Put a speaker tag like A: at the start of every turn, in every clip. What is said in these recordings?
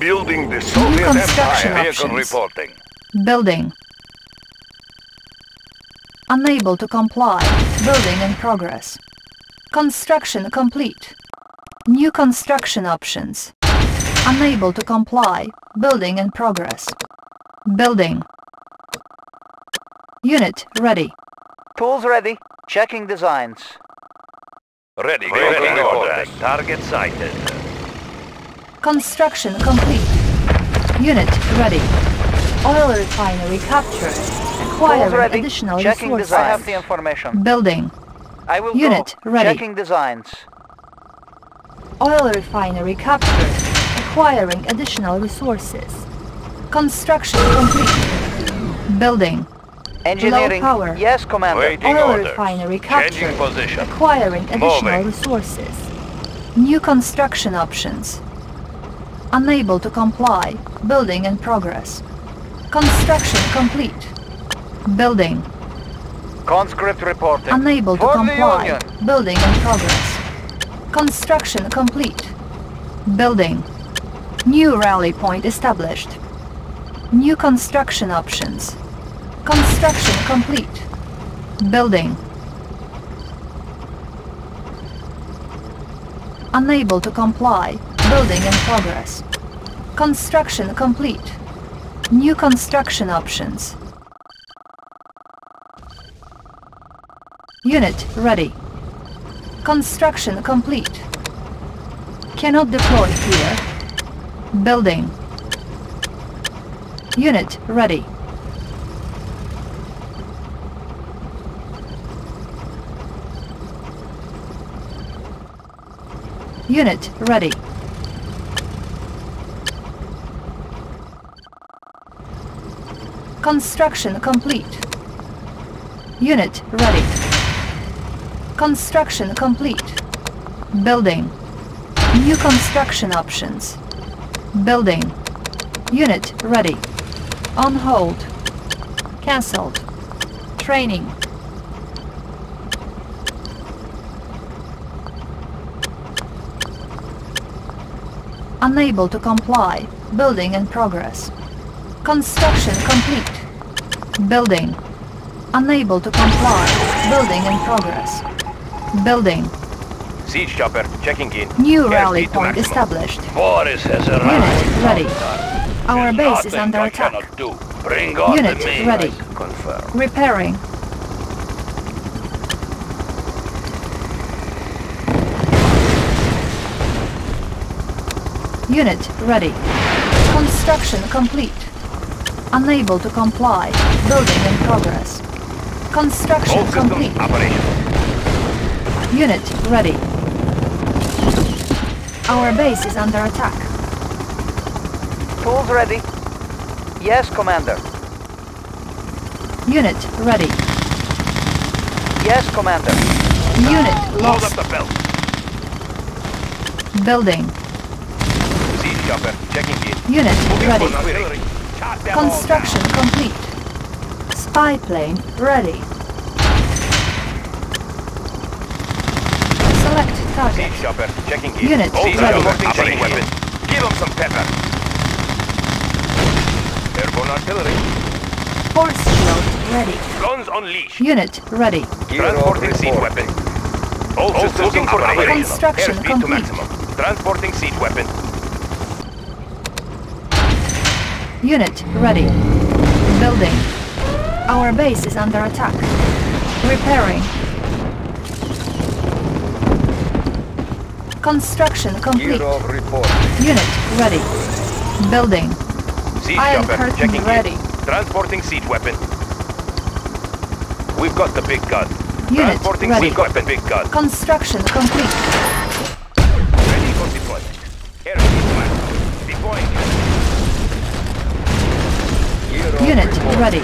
A: Building the Soviet
B: construction
A: Empire.
B: options.
A: Vehicle reporting.
B: Building. Unable to comply. Building in progress. Construction complete. New construction options. Unable to comply. Building in progress. Building. Unit ready.
C: Tools ready. Checking designs.
A: Ready. Vehicle reporting. Target sighted.
B: Construction complete. Unit ready. Oil refinery captured.
C: Tools
B: Acquiring
C: ready.
B: additional
C: Checking
B: resources.
C: designs. I have the information.
B: Building.
C: I will
B: Unit
C: go.
B: ready.
C: Checking designs.
B: Oil refinery captured. Acquiring additional resources. Construction complete. Building.
C: Engineering.
B: power.
C: Yes, Commander.
A: Waiting
B: Oil
A: orders.
B: refinery
A: Changing position.
B: Acquiring additional
A: Moving.
B: resources. New construction options. Unable to comply. Building in progress. Construction complete. Building.
C: Conscript reporting.
B: Unable to
C: For the
B: comply. Building in progress. Construction complete. Building. New rally point established. New construction options. Construction complete. Building. Unable to comply. Building in progress. Construction complete. New construction options. Unit ready. Construction complete. Cannot deploy here. Building. Unit ready. Unit ready. Construction complete. Unit ready. Construction complete. Building. New construction options. Building. Unit ready. On hold. Cancelled. Training. Unable to comply. Building in progress. Construction complete. Building. Unable to comply. Building in progress. Building.
A: Siege chopper checking in.
B: New rally point established.
A: Boris has
B: Unit
A: arrived.
B: ready. Our
A: There's
B: base is under attack.
A: do. Bring on
B: Unit
A: the
B: ready.
A: Confirm.
B: Repairing. Unit ready. Construction complete. Unable to comply. Building in progress. Construction
A: All
B: complete.
A: operational.
B: Unit ready. Our base is under attack.
C: Tools ready. Yes, Commander.
B: Unit ready.
C: Yes, Commander.
B: Unit
A: Load up
B: lost.
A: the belt.
B: Building.
A: Siege chopper checking in.
B: Unit
A: Moving
B: ready.
A: For artillery. Shot them all
B: Construction complete. Spy plane ready. Select target.
A: Siege chopper checking in.
B: Unit
A: Siege
B: ready.
A: chopper operating weapon. Give them some pepper. Airborne artillery.
B: Force shield ready.
A: Guns unleashed.
B: Unit ready.
A: Transporting siege weapon. All systems
C: looking for
A: operational.
B: Construction
A: Airspeed to
B: complete.
A: maximum. Transporting siege weapon.
B: Unit ready. Building. Our base is under attack. Repairing. Construction complete. Unit ready. Building.
A: Siege
B: Iron
A: chopper
B: curtain
A: checking
B: ready.
A: in. Transporting siege weapon. We've got the big gun.
B: Unit
A: Transporting
B: ready.
A: siege weapon, big gun.
B: Construction complete. Unit ready.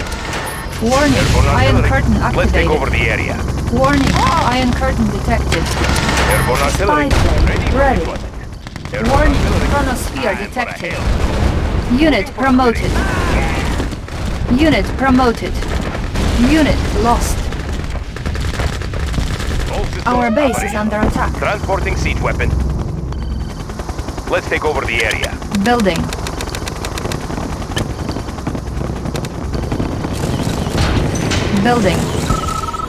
B: Warning. Iron curtain
A: Let's take
B: activated.
A: over the area.
B: Warning. Iron curtain detected.
A: Airborne artillery. Ready
B: ready. Warning. Chronosphere
A: Time for a
B: detected. Unit promoted. Unit promoted. Unit lost. Our base is under attack.
A: Transporting siege weapon. Let's take over the area.
B: Building. Building.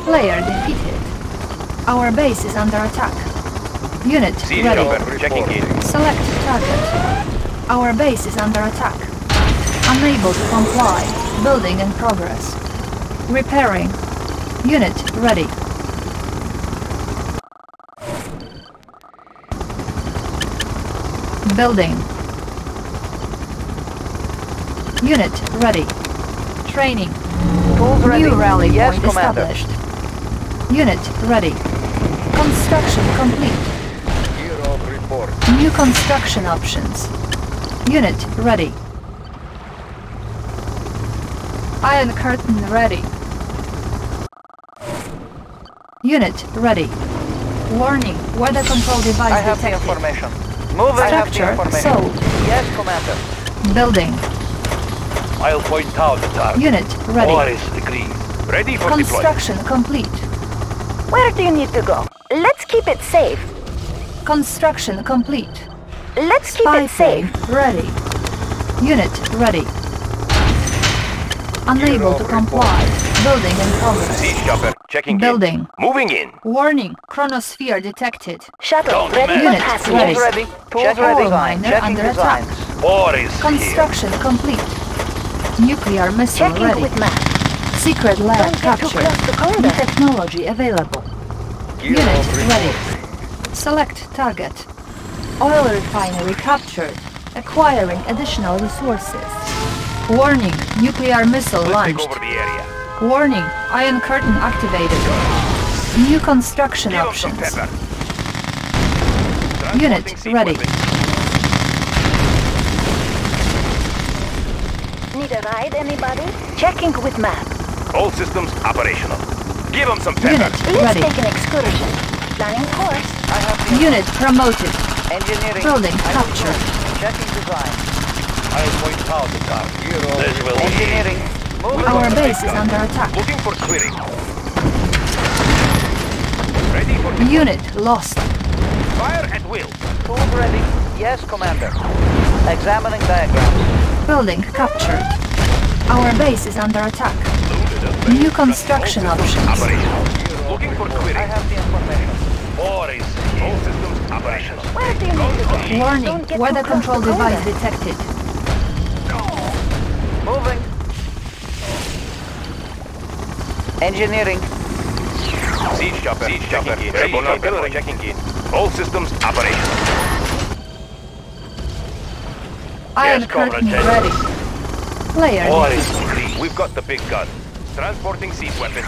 B: Player defeated. Our base is under attack. Unit
A: Siege
B: ready.
A: checking.
B: Select target. Our base is under attack. Unable to comply. Building in progress. Repairing. Unit ready. Building. Unit ready. Training.
D: Tools ready.
B: New rally
D: yes,
B: point
D: Commander.
B: established. Unit ready. Construction complete.
A: Hero report.
B: New construction options. Unit ready. Iron curtain ready. Unit ready. Warning, weather control device
D: I have the
B: detected.
D: information. Moving. I have the
B: Structure
D: information.
B: sold.
D: Yes, Commander.
B: Building.
A: I'll point out the target.
B: Unit ready.
A: Boris agrees. Ready for deployment.
B: Construction complete.
E: Where do you need to go? Let's keep it safe.
B: Construction complete.
E: Let's keep
B: Spy
E: it safe.
B: ready. Unit ready. Unable to comply. Building in progress.
A: Siege chopper checking
B: Building.
A: in. Moving in.
B: Warning, chronosphere detected.
E: Shuttle
A: Don't
E: ready for
B: Unit
E: passage.
B: ready.
D: Tools ready. Tools
B: Check
D: ready.
B: all miner
D: Checking
B: under attack.
D: designs.
A: War is here.
B: Construction complete. Nuclear missile
E: Checking
B: ready.
E: with map.
B: Secret lab
E: Don't
B: captured.
E: close
B: New technology available. Unit ready. Select target. Oil refinery captured. Acquiring additional resources. Warning, nuclear missile
A: Let's take
B: launched.
A: over the area.
B: Warning, iron curtain activated. New construction
A: Give 'em
B: options. Unit ready.
A: weapons.
E: Need a ride, anybody? Checking with map.
A: All systems operational. Give them some pepper.
B: Unit
E: Let's
B: ready.
E: take an excursion. Planning course.
D: I have the
B: Unit promoted.
D: engineering.
B: Building
D: I
B: captured.
D: Checking design.
A: I'll point out the target. Hero this will
D: Engineering. Moving.
B: Our base is under attack.
A: Looking for clearing. Ready for deployment.
B: Unit lost.
A: Fire at will.
D: Tools ready. Yes, Commander. Examining diagrams.
B: Building captured. Our base is under attack. New construction options.
A: Looking for
D: I have the information.
A: War is all systems operational.
E: Where do you need to go?
B: Warning,
E: Don't get too
B: weather control device detected.
D: Moving. Engineering.
A: Siege chopper. Siege chopper. Airborne artillery checking in. All systems operational.
B: Iron
A: Yes, Comrade
B: curtain ready. Player
A: War is free. We've got the big gun. Transporting siege weapons.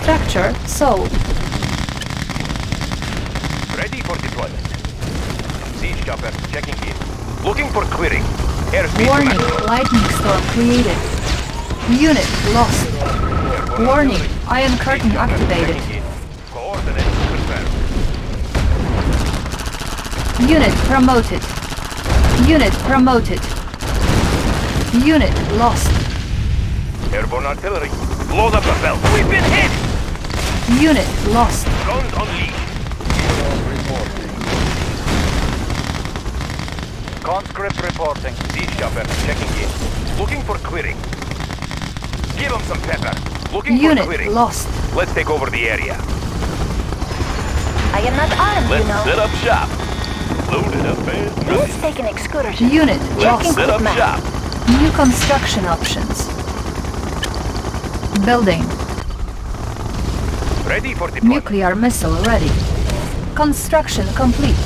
B: Structure sold.
A: Ready for deployment. Siege chopper checking in. Looking for clearing. Airspeed
B: Warning,
A: maximum.
B: lightning storm created. Unit lost.
A: Airborne
B: Warning, iron curtain activated.
A: checking in. Coordinates confirmed.
B: Unit promoted. Unit promoted. Unit lost.
A: Airborne artillery. Load up the belt. We've been hit!
B: Unit lost.
A: Drones unleashed.
D: Conscript reporting.
A: Siege chopper checking in. Looking for clearing. Give them some pepper. Looking for
B: Unit
A: clearing.
B: lost.
A: Let's take over the area.
E: I am not armed,
A: Let's
E: you know.
A: set up shop. Loaded up and
E: Let's take an excursion.
B: Unit
A: Let's set up
E: map.
A: shop.
B: New construction options. Building.
A: Ready for deployment.
B: Nuclear missile ready. Construction complete.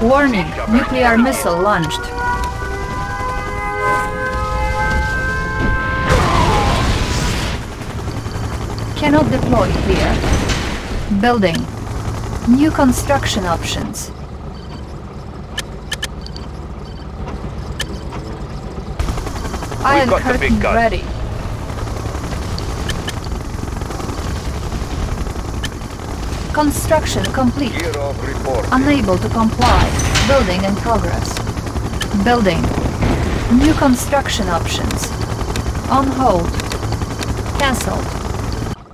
B: Warning, nuclear missile launched. Cannot deploy here. Building. New construction options. Iron
A: got the big gun.
B: ready. Construction complete. Unable to comply. Building in progress. Building. New construction options. On hold. Cancelled.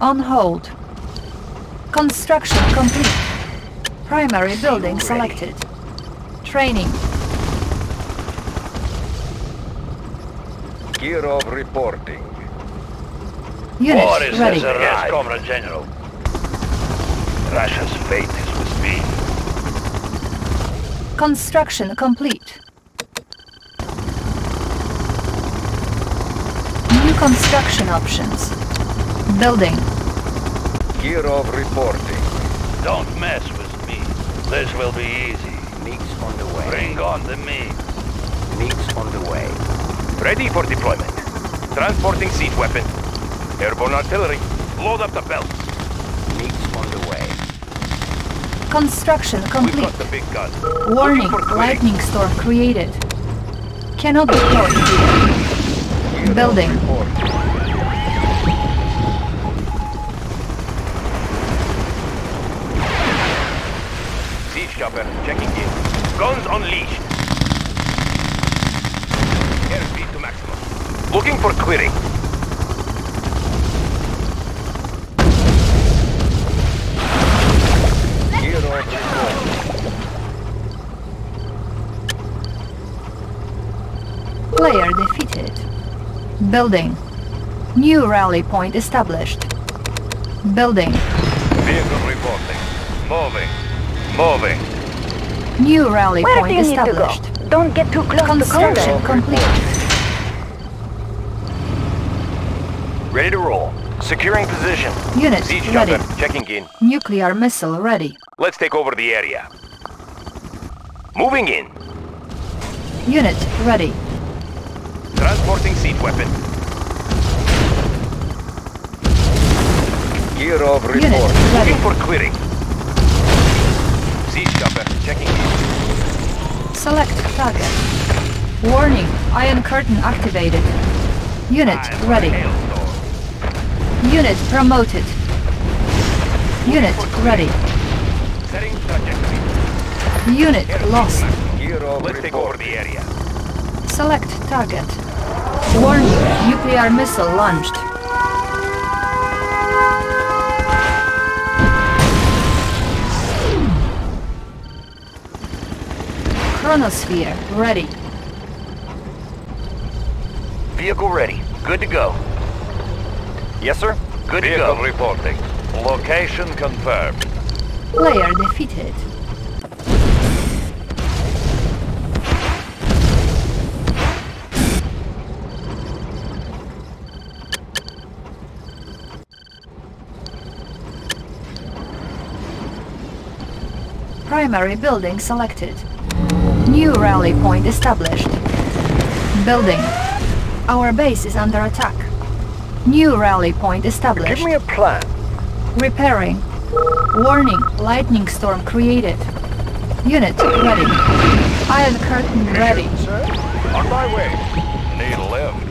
B: On hold. Construction complete. Primary building selected. Training.
D: Kirov reporting.
B: Unit
F: Boris
B: ready.
F: Yes, Comrade General. Russia's fate is with me.
B: Construction complete. New construction options. Building.
D: Kirov reporting.
F: Don't mess with me. This will be easy.
C: Meats on the way.
F: Bring on the meat.
C: Meats on the way.
A: Ready for deployment. Transporting siege weapon. Airborne artillery. Load up the belts.
C: Meats on the way.
B: Construction
A: We've
B: complete.
A: got the big gun.
B: Warning,
A: for
B: lightning storm created. Cannot deploy. Building.
A: Siege chopper checking in. Guns unleashed. Airspeed to maximum. Looking for clearing.
B: Player defeated. Building. New rally point established. Building.
A: Vehicle reporting. Moving. Moving.
B: New rally
G: Where do
B: point
G: you need to go?
B: established.
G: Don't get too close to
B: Construction complete.
A: Ready to roll. Securing position.
B: Unit
A: Siege
B: ready.
A: chopper checking in.
B: Nuclear missile ready.
A: Let's take over the area. Moving in.
B: Unit ready.
A: Transporting siege weapon.
D: Kirov
B: Unit
D: reporting.
B: ready.
A: Looking for clearing. Siege chopper checking in.
B: Select target. Warning, Iron Curtain activated. Unit
A: for
B: ready. Unit promoted. Unit ready. Unit lost.
A: The area.
B: Select target. Warning, nuclear missile launched. Chronosphere ready.
A: Vehicle ready. Good to go. Yes, sir. Good
F: Vehicle
A: to go.
F: reporting. Location confirmed.
B: Player defeated. Primary building selected. New rally point established. Building. Our base is under attack. New rally point established.
A: Give me a plan.
B: Repairing. Warning, lightning storm created. Unit ready. Iron curtain ready.
F: Sir? On my way. Need a lift.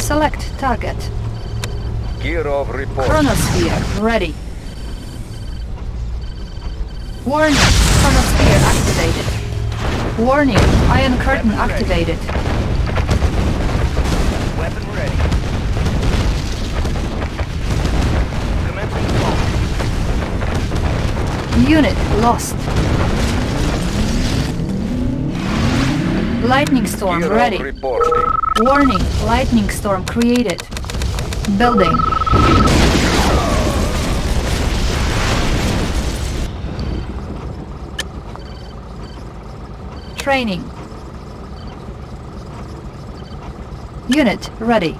B: Select target.
D: Kirov reporting.
B: Chronosphere ready. Warning, chronosphere activated. Warning, iron curtain activated.
A: Weapon ready. Commencing assault.
B: Unit lost. Lightning storm
D: Kirov
B: ready.
D: reporting.
B: Warning, lightning storm created. Building. Training. Unit ready.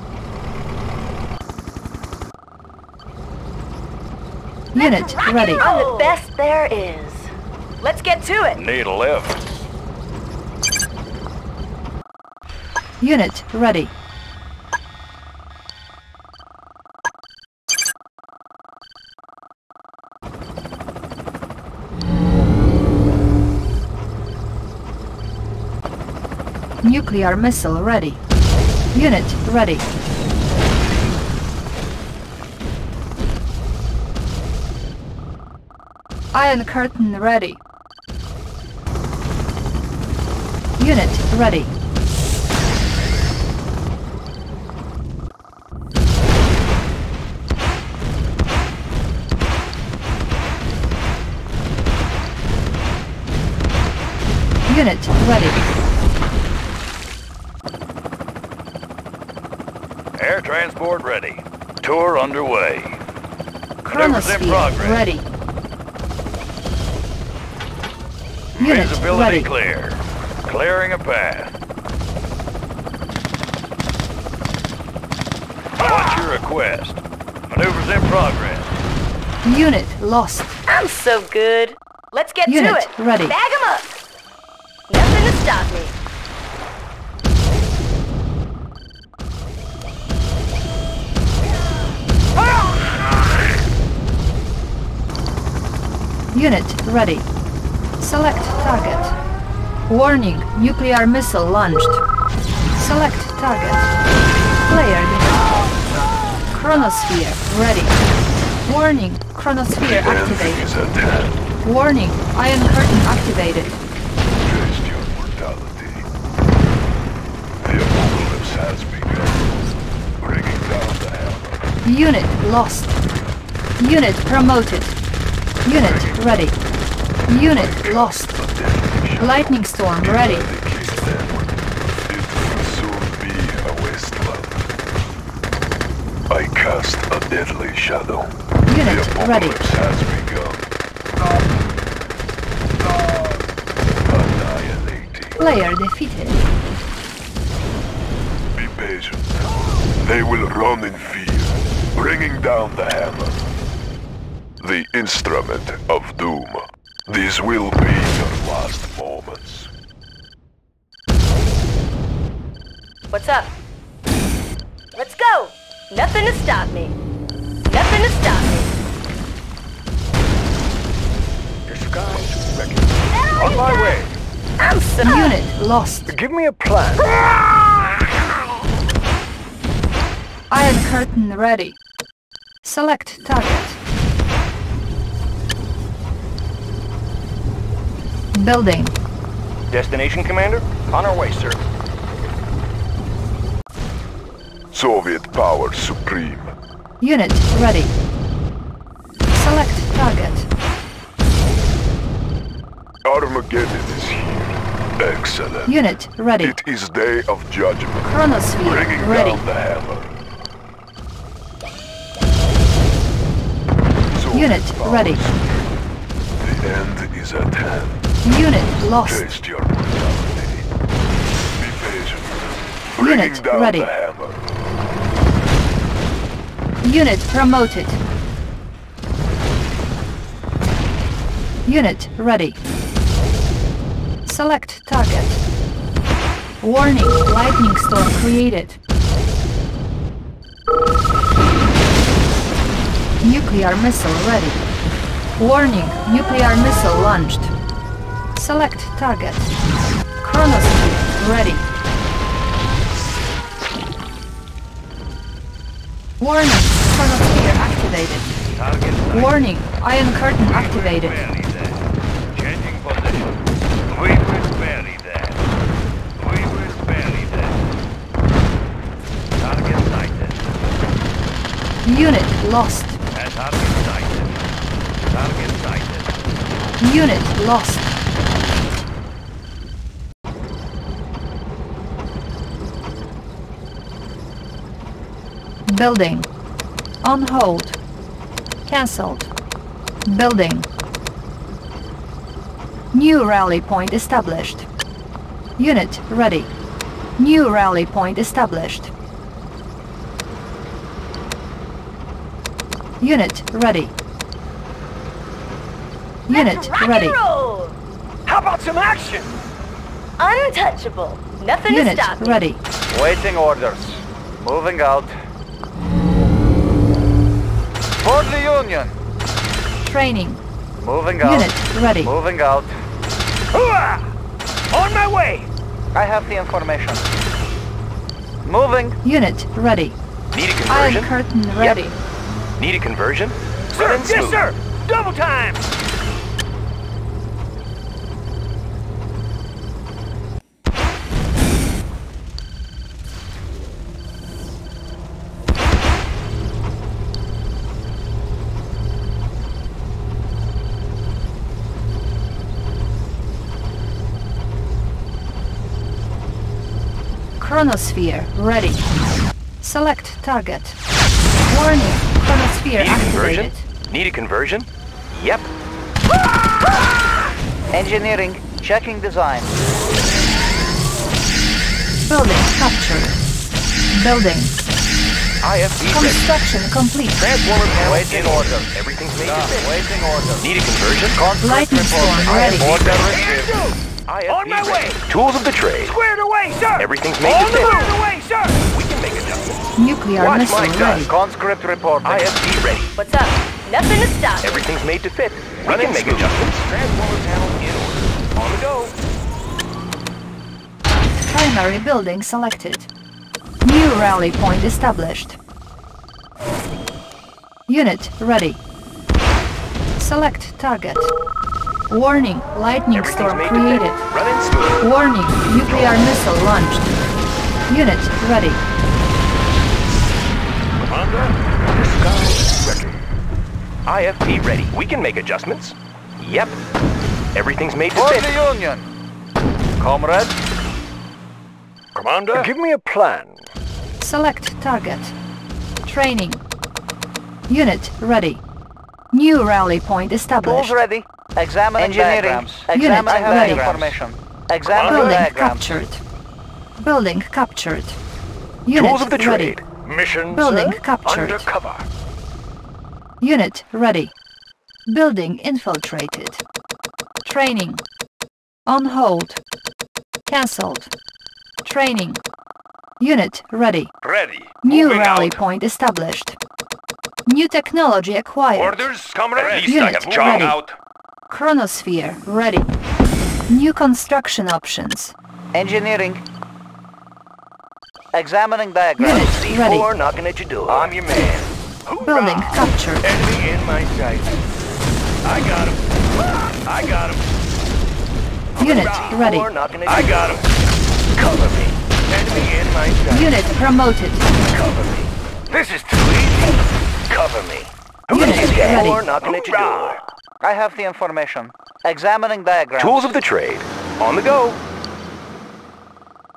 B: Unit ready.
G: I'm oh, the best there is. Let's get to it.
F: Need a lift.
B: Unit ready. Nuclear missile ready. Unit ready. Iron curtain ready. Unit ready. Unit ready.
F: Tour underway. Maneuvers in
B: Chronosphere
F: progress.
B: ready. Unit
F: Visibility
B: ready.
F: clear. Clearing a path. What's your request? Maneuvers in progress.
B: Unit lost.
G: I'm so good. Let's get
B: Unit
G: to it.
B: ready.
G: Bag 'em up. Nothing to stop me.
B: Unit ready. Select target. Warning, nuclear missile launched. Select target. Player defeated. Chronosphere ready. Warning, chronosphere activated.
H: is at hand.
B: Warning, iron curtain activated.
H: Taste your mortality. The apocalypse has begun. Bringing down the hammer.
B: Unit lost. Unit promoted. Unit ready. Unit lost. Lightning storm ready.
H: Eradicate them. It will soon be a wasteland. I cast a deadly shadow.
B: Unit
H: the
B: ready.
H: has begun. Annihilating.
B: Player defeated.
H: Be patient. They will run in fear, bringing down the hammer. The instrument of doom. These will be your last moments.
G: What's up? Let's go. Nothing to stop me. Nothing to stop me.
D: Disguise ready. On my
G: yeah.
D: way.
G: I'm so
B: Unit lost.
D: Give me a plan.
B: Iron curtain ready. Select target. Building.
A: Destination, Commander?
C: On our way, sir.
H: Soviet power supreme.
B: Unit ready. Select target.
H: Armageddon is here. Excellent.
B: Unit ready.
H: It is day of judgment.
B: Chronosphere
H: Bringing
B: ready.
H: down the hammer. Soviet
B: Unit ready.
H: supreme. The end is at hand.
B: Unit lost.
H: Taste your. Be patient. Bringing
B: Unit
H: down
B: ready.
H: the hammer.
B: Unit promoted. Unit ready. Select target. Warning, lightning storm created. Nuclear missile ready. Warning, nuclear missile launched. Select target. Chronosphere ready. Warning, chronosphere activated.
F: Target.
B: Warning, iron curtain activated.
F: Changing position. We will bury that. We will bury that. Target sighted.
B: Unit lost.
F: Target sighted. Target sighted.
B: Unit lost. Building. On hold. Cancelled. Building. New rally point established. Unit ready. New rally point established. Unit ready. Unit
G: Rock
B: ready.
G: and roll.
D: How about some action?
G: Untouchable. Nothing
B: Unit
G: to stop me.
B: ready.
D: Waiting orders. Moving out. For the Union.
B: Training.
D: Moving out.
B: Unit ready.
D: Moving out.
A: Hooah! On my way!
D: I have the information. Moving.
B: Unit ready.
A: Need a conversion?
B: Iron
A: conversion?
B: curtain ready.
A: Need a conversion?
F: Sir, yes,
A: smooth.
F: sir. Double time.
B: Chronosphere ready. Select target. Warning. Chronosphere
A: Need a conversion? Need a conversion? Yep.
D: Engineering. Checking design.
B: Building captured. Building.
A: Ready.
B: Construction complete.
A: Transformer
D: Waiting
A: in
D: order.
A: Everything's made
D: waiting order.
A: Need a conversion?
B: Lightning storm ready.
D: Order received.
A: IFV
C: On my way.
A: Tools of the trade.
C: Squared away, sir!
A: Everything's made
C: On
A: to
C: the
A: fit.
C: squared away, sir!
A: We can make adjustments.
B: Nuclear
A: Watch
B: missile
A: my gun.
B: ready.
D: Conscript reporting.
A: IFV ready.
G: What's up? Nothing to stop.
A: Everything's made to fit. We can make adjustments. Transformer panel in order. On the go.
B: Primary building selected. New rally point established. Unit ready. Select target. Warning, lightning storm
A: made to fit.
B: created. Warning, nuclear missile launched. Unit ready.
C: Commander?
A: Ready. IFV ready. We can make adjustments. Yep. Everything's made to
D: For
A: fit.
D: the Union. Comrade.
C: Commander?
A: Give me a plan.
B: Select target. Training. Unit ready. New rally point
D: Tools
B: established.
D: ready. Examining
I: Engineering.
D: diagrams.
B: Unit
D: Examining
B: ready.
D: information. Examining
B: Building
D: diagrams.
B: captured. Building captured. Unit
A: Tools of the
B: ready.
A: trade. Mission
B: Building
A: sir.
B: captured.
A: Undercover.
B: Unit ready. Building infiltrated. Training. On hold. Cancelled. Training. Unit ready.
C: Ready.
B: New
C: Moving
B: rally
C: out.
B: point established. New technology acquired.
C: Orders, comrade? At least I
B: Unit
C: have
B: ready.
C: out.
B: Chronosphere ready. New construction options.
D: Engineering. Examining diagrams.
B: Unit ready.
A: C4 knocking at your door.
C: I'm your man.
B: Building captured.
C: Enemy in my sight. I got him. I got him.
B: Unit ready.
A: C4 knocking at
C: I got him. Cover me. Enemy in my sight.
B: Unit promoted.
C: Cover me. This is too easy. Cover me.
B: Unit ready.
A: C4 knocking at your door.
D: I have the information. Examining diagrams.
A: Tools of the trade. On the go.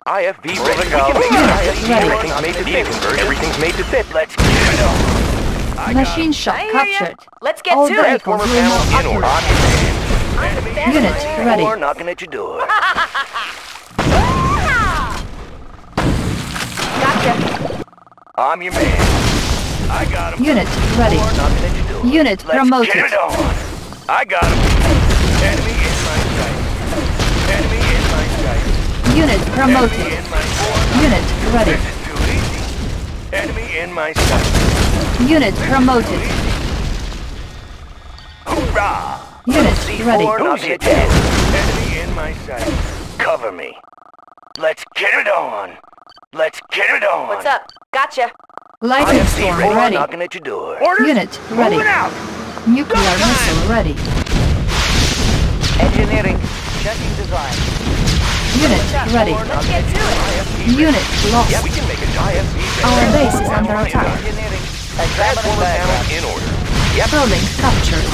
A: IFV ready.
D: Moving
A: We can make
B: Unit
A: IFV
B: ready.
A: Everything's made to fit. Everything's made to fit. Let's get it on.
B: Machine shop
G: I hear ya.
B: captured.
G: Let's get
B: All
G: to it.
B: vehicles
A: Transformer
B: will
A: panel in order.
B: operate. Unit ready.
A: C4 knocking at your door.
G: Gotcha.
C: I'm your man. I got him.
B: Unit ready.
A: C4 knocking at your door.
B: Unit
C: Let's
B: promoted.
C: get it on. I got him. Enemy in my sight. Enemy in my sight.
B: Unit
C: Enemy
B: promoted.
C: in my.
B: Unit ready.
C: This is too easy. Enemy in my sight.
B: Unit promoted.
C: Hoorah!
B: Unit ready.
A: C4
C: Who's your
A: at your door.
C: dad? Enemy in my sight. Cover me. Let's get it on. Let's get it on.
G: What's up? Gotcha.
B: Lightning
A: IFV
B: storm
A: ready.
B: ready.
A: knocking at your door.
C: Orders?
B: Unit ready.
C: Moving out.
B: Nuclear missile ready.
D: Engineering. Checking design.
B: Unit ready.
G: Let's get to it.
B: Unit lost.
A: Yeah, we can make a IFV ready.
B: Our base is under attack.
D: Engineering. Examining
A: Transformer panel
D: diagrams.
A: in order. Yep.
B: Building captured.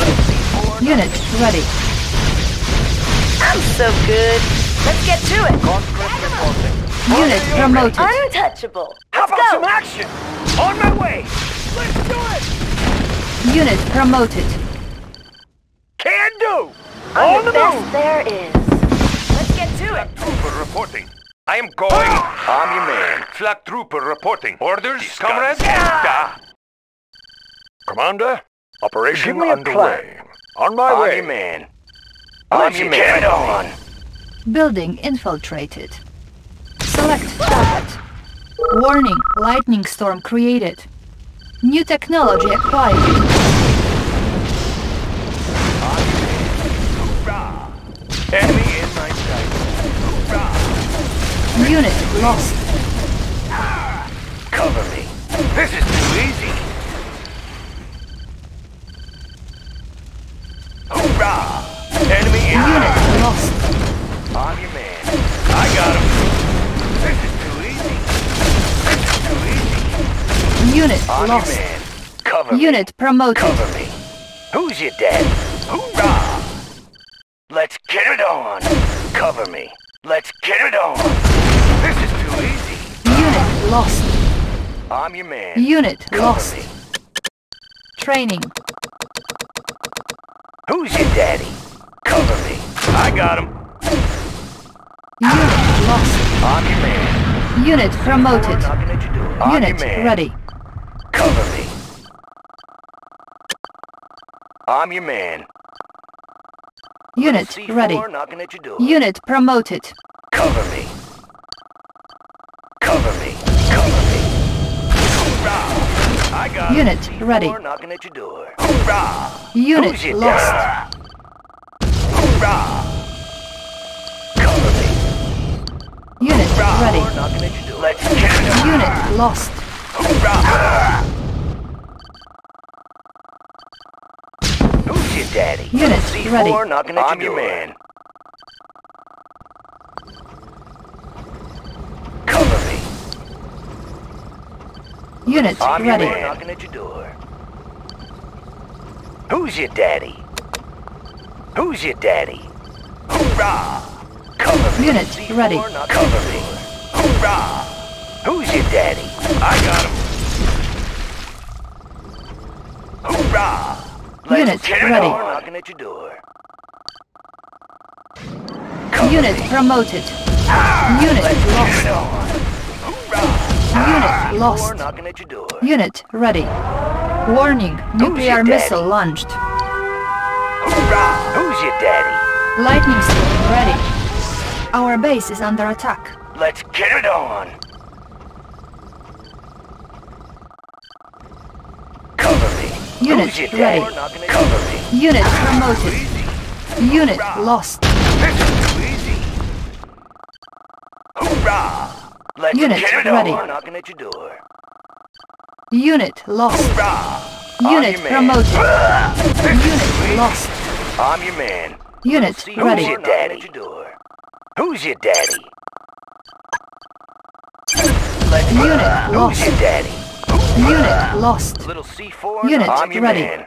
B: Unit ready.
G: I'm so good. Let's get to it.
D: Conscript reporting.
B: Unit promoted.
G: Untouchable.
C: How
G: Let's
C: about some action? On my way. Let's do it.
B: Unit promoted.
C: Can do.
G: I'm
C: On
G: the
C: the
G: best
C: move.
G: there is. Let's get to it.
C: Trooper reporting. I am going. Ah! I'm your man. Flak trooper reporting. Orders, comrades? Da. Commander, operation
A: Give me
C: underway. On my
A: I'm
C: way.
A: your man.
C: I'm
A: Let's
C: your man.
A: it on.
B: Building infiltrated. Select target. Warning, lightning storm created. New technology acquired.
C: Enemy in my sight.
B: Unit lost.
C: Cover me. This is too easy. Hoorah! Enemy in
B: Unit lost.
C: I'm your man. I got him. This is
B: Unit
C: I'm
B: lost.
C: Cover me.
B: Unit promoted.
C: Cover me. Who's your daddy? Hoorah! Let's get it on. Cover me. Let's get it on. This is too easy.
B: Unit lost.
C: I'm your man.
B: Unit
C: Cover
B: lost.
C: me.
B: Training.
C: Who's your daddy? Cover me.
A: I got him.
B: Unit lost.
C: I'm your man.
B: Unit promoted.
C: Knocking at your door.
B: Unit ready.
C: I'm your man.
B: Unit
C: C4
B: ready.
C: at your door.
B: Unit promoted.
C: Cover me. Cover me. Cover me.
A: Hoorah! I got.
B: Unit
C: C4
B: ready.
C: knocking at your door.
A: Hoorah!
B: Unit
C: Who's
B: lost.
A: Hoorah!
C: Cover me.
B: Unit ready.
C: Your door. Let's get.
B: Unit lost.
A: Hoorah!
C: Daddy?
B: Unit
C: C4
B: ready.
C: knocking at
A: I'm
C: your
A: your
C: door.
A: man.
C: Cover me.
B: Unit
C: I'm your
B: ready.
C: man knocking at your door. Who's your daddy? Who's your daddy?
A: Hoorah!
C: Cover me.
B: Unit
C: C4
B: ready.
C: knocking- Cover me.
A: Hoorah!
C: Who's your daddy?
A: I got him. Hoorah!
B: Unit ready.
C: Knocking at your door.
B: Unit promoted. Ah! Unit lost. Unit
C: ah!
B: lost.
C: at your door.
B: Unit ready. Warning. Nuclear missile launched.
C: Hoorah! Who's your daddy?
B: Lightning storm ready. Our base is under attack.
C: Let's get it on. Cover me.
B: Unit ready.
C: daddy? Knocking at Cover me.
B: Unit promoted. Unit lost.
A: This is too easy. Hoorah!
C: Let's
B: Unit
C: get it
B: ready.
C: on. Knocking at your door.
B: Unit lost.
A: Hoorah!
B: Unit promoted. Unit lost.
C: I'm your man.
B: Unit
C: See
B: ready.
C: Who's your daddy? Your door. Who's your daddy? Let's
B: Unit
C: Who's your daddy?
B: Unit lost.
C: Little C4.
B: Unit
C: I'm
B: ready.
C: man.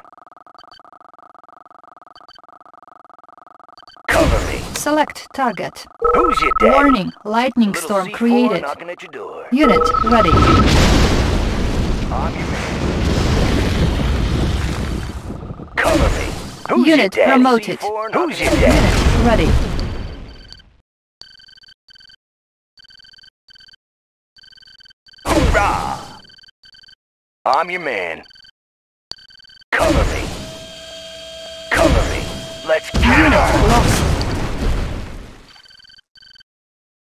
C: Cover me.
B: Select target.
C: Who's your daddy?
B: Warning. Lightning
C: Little
B: storm
C: C4
B: created.
C: knocking at your door.
B: Unit ready.
C: I'm your man. Cover me. Who's
B: Unit promoted.
C: C4 Who's your daddy?
B: Unit ready.
C: Hoorah! I'm your man. Cover me. Cover me. Let's get it on.
B: lost.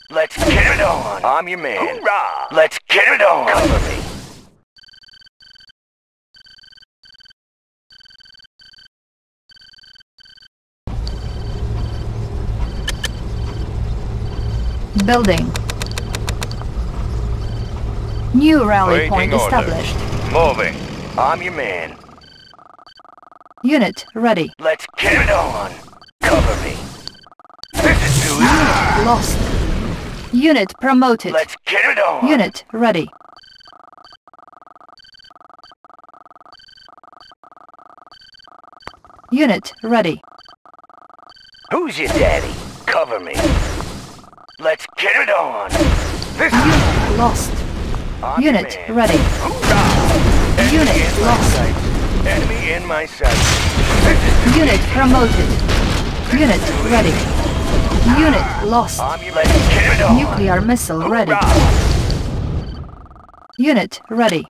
C: Let's get it on. I'm your man.
A: Hoorah!
C: Let's get it on. Cover me.
B: Building. New rally
A: Waiting
B: point
A: order.
B: established.
A: Moving.
C: I'm your man.
B: Unit ready.
C: Let's get it on. Cover me.
A: This is too easy.
B: Lost. Unit promoted.
C: Let's get it on.
B: Unit ready. Unit ready.
C: Who's your daddy? Cover me. Let's get it on.
A: This
B: Unit lost. Unit ready.
A: Hoorah! Enemy
B: Unit
A: in
B: lost.
A: sight. Enemy in my sight. This is too
B: Unit promoted. Unit ready. Unit lost.
C: I'm your man. Let's get it on.
B: Nuclear missile ready. Unit ready.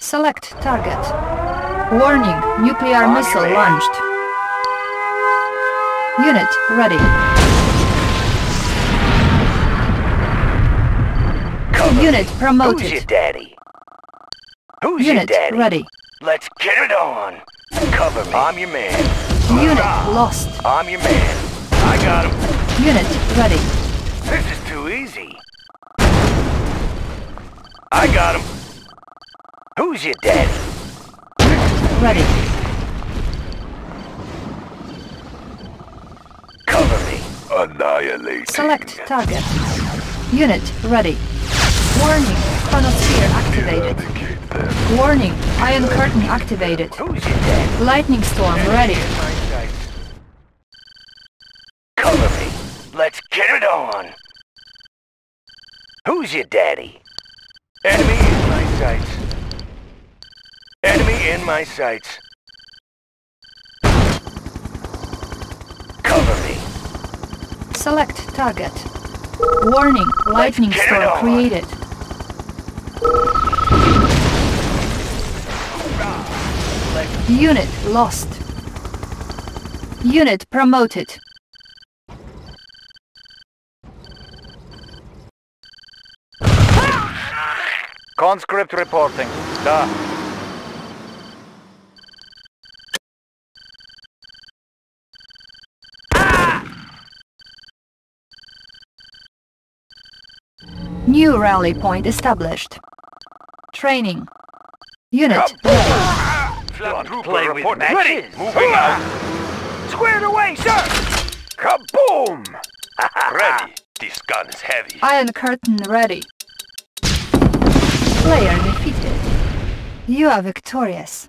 B: Select target. Warning, nuclear missile launched. Unit ready. Unit
C: me. Who's your daddy? Who's
B: Unit
C: your daddy?
B: ready.
C: Let's get it on. Cover me. I'm your man.
B: Unit ah, lost.
C: I'm your man.
A: I got him.
B: Unit ready.
A: This is too easy. I got him.
C: Who's your daddy?
B: Ready.
C: Cover me.
H: Annihilate.
B: Select target. Unit ready. Warning, chronosphere activated. Warning, iron curtain activated.
C: Who's your daddy?
B: Lightning storm ready.
A: In my sight.
C: Cover me. Let's get it on. Who's your daddy? Enemy in my sights. Enemy in my sights. Cover me.
B: Select target. Warning, lightning storm created. Unit lost. Unit promoted.
D: Conscript reporting. Da.
B: New rally point established. Training. Unit ready.
C: play with matches?
F: Moving out.
C: Squared away, sir! Kaboom!
F: Ready. This gun is heavy.
B: Iron curtain ready. Player defeated. You are victorious.